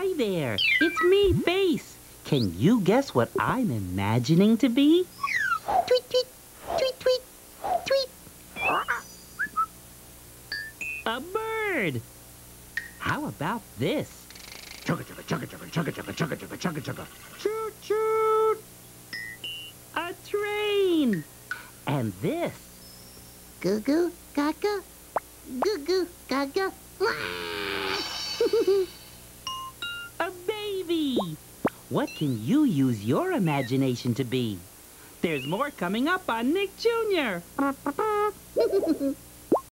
Hi there, it's me, Face. Can you guess what I'm imagining to be? Tweet, tweet, tweet, tweet, tweet. A bird. How about this? Chugga chugga chugga chugga chugga chugga chugga chugga chugga chugga. Choo choo. A train. And this. Goo goo gaga. Goo goo gaga. What can you use your imagination to be? There's more coming up on Nick Jr.